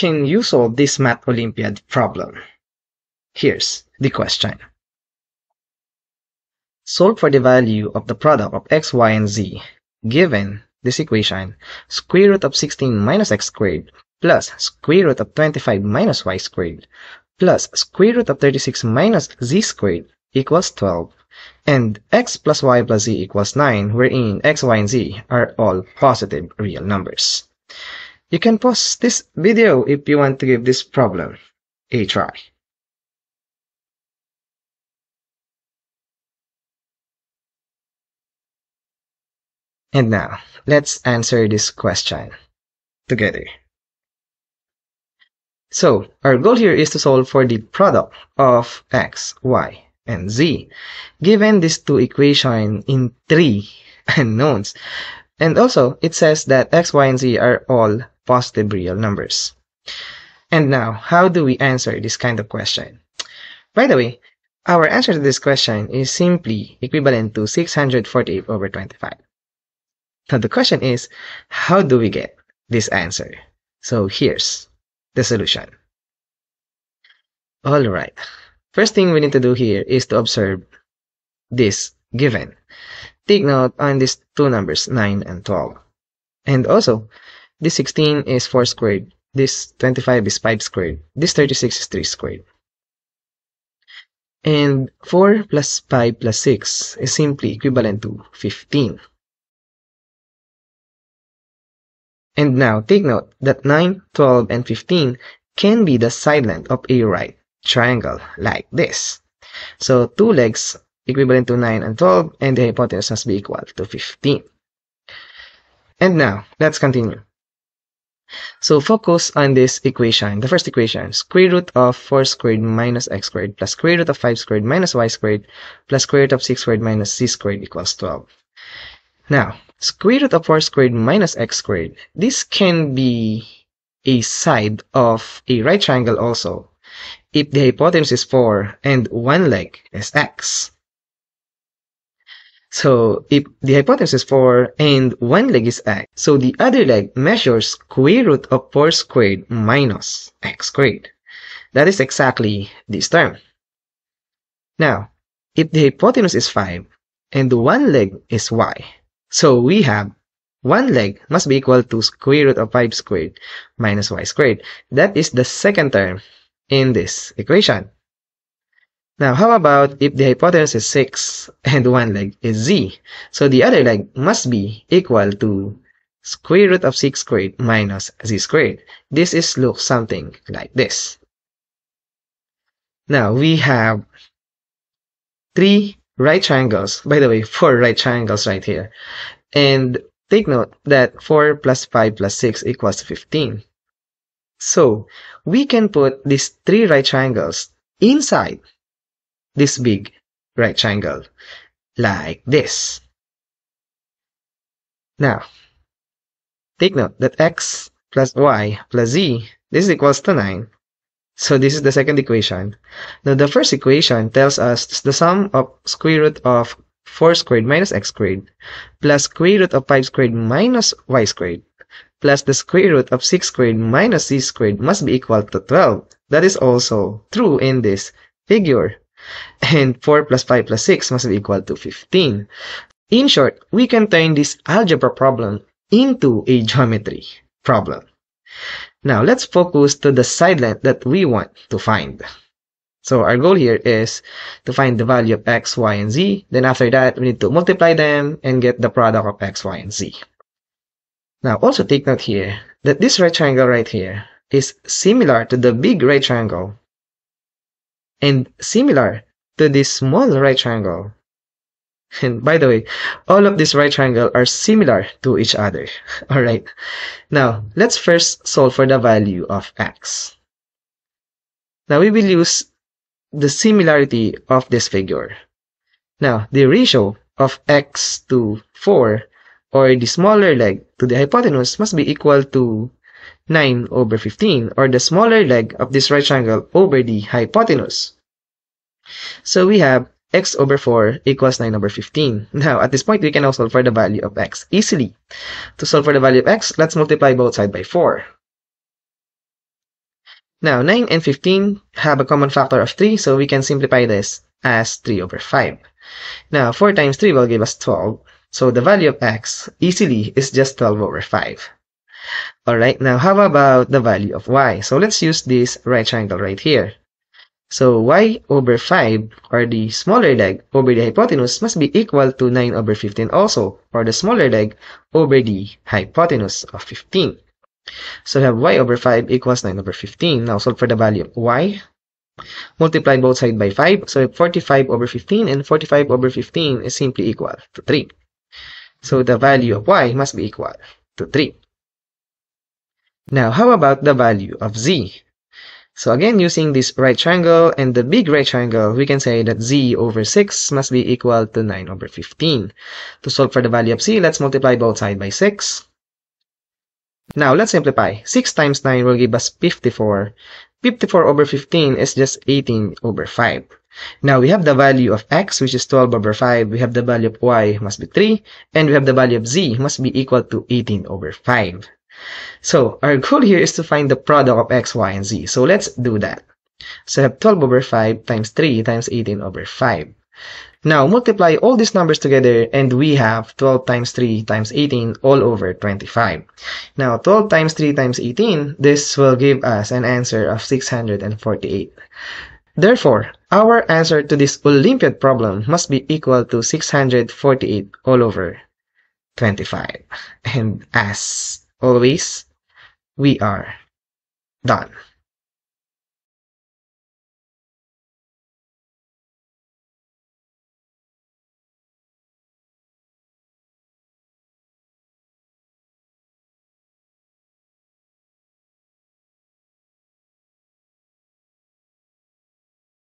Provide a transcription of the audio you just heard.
can you solve this Math Olympiad problem? Here's the question. Solve for the value of the product of x, y, and z given this equation square root of 16 minus x squared plus square root of 25 minus y squared plus square root of 36 minus z squared equals 12 and x plus y plus z equals 9 wherein x, y, and z are all positive real numbers. You can pause this video if you want to give this problem a try. And now, let's answer this question together. So, our goal here is to solve for the product of x, y, and z, given these two equations in three unknowns. And also, it says that x, y, and z are all positive real numbers. And now, how do we answer this kind of question? By the way, our answer to this question is simply equivalent to 648 over 25. Now the question is, how do we get this answer? So here's the solution. Alright, first thing we need to do here is to observe this given. Take note on these two numbers, 9 and 12. And also, this 16 is 4 squared. This 25 is 5 squared. This 36 is 3 squared. And 4 plus 5 plus 6 is simply equivalent to 15. And now take note that 9, 12, and 15 can be the side length of a right triangle like this. So two legs equivalent to 9 and 12 and the hypotenuse must be equal to 15. And now, let's continue. So focus on this equation. The first equation, square root of 4 squared minus x squared plus square root of 5 squared minus y squared plus square root of 6 squared minus z squared equals 12. Now, square root of 4 squared minus x squared. This can be a side of a right triangle also if the hypotenuse is 4 and one leg is x. So if the hypotenuse is 4 and one leg is x, so the other leg measures square root of 4 squared minus x squared. That is exactly this term. Now, if the hypotenuse is 5 and the one leg is y, so we have one leg must be equal to square root of 5 squared minus y squared. That is the second term in this equation. Now, how about if the hypotenuse is 6 and one leg is z? So the other leg must be equal to square root of 6 squared minus z squared. This is look something like this. Now, we have three right triangles. By the way, four right triangles right here. And take note that 4 plus 5 plus 6 equals 15. So, we can put these three right triangles inside this big rectangle like this. Now, take note that x plus y plus z, this equals to 9. So this is the second equation. Now the first equation tells us the sum of square root of 4 squared minus x squared plus square root of 5 squared minus y squared plus the square root of 6 squared minus z squared must be equal to 12. That is also true in this figure. And 4 plus 5 plus 6 must be equal to 15. In short, we can turn this algebra problem into a geometry problem. Now, let's focus to the side length that we want to find. So our goal here is to find the value of x, y, and z. Then after that, we need to multiply them and get the product of x, y, and z. Now, also take note here that this right triangle right here is similar to the big right triangle and similar to this small right triangle. And by the way, all of these right triangles are similar to each other. Alright, now let's first solve for the value of x. Now we will use the similarity of this figure. Now, the ratio of x to 4 or the smaller leg to the hypotenuse must be equal to 9 over 15 or the smaller leg of this right triangle over the hypotenuse. So we have x over 4 equals 9 over 15. Now, at this point, we can now solve for the value of x easily. To solve for the value of x, let's multiply both sides by 4. Now, 9 and 15 have a common factor of 3, so we can simplify this as 3 over 5. Now, 4 times 3 will give us 12, so the value of x easily is just 12 over 5. Alright, now how about the value of y? So let's use this right triangle right here. So y over 5, or the smaller leg over the hypotenuse, must be equal to 9 over 15 also, or the smaller leg over the hypotenuse of 15. So we have y over 5 equals 9 over 15. Now solve for the value of y. Multiply both sides by 5. So 45 over 15 and 45 over 15 is simply equal to 3. So the value of y must be equal to 3. Now, how about the value of z? So again, using this right triangle and the big right triangle, we can say that z over 6 must be equal to 9 over 15. To solve for the value of z, let's multiply both sides by 6. Now, let's simplify. 6 times 9 will give us 54. 54 over 15 is just 18 over 5. Now, we have the value of x, which is 12 over 5. We have the value of y, must be 3. And we have the value of z, must be equal to 18 over 5. So, our goal here is to find the product of x, y, and z. So, let's do that. So, I have 12 over 5 times 3 times 18 over 5. Now, multiply all these numbers together and we have 12 times 3 times 18 all over 25. Now, 12 times 3 times 18, this will give us an answer of 648. Therefore, our answer to this Olympiad problem must be equal to 648 all over 25. And as always, we are done.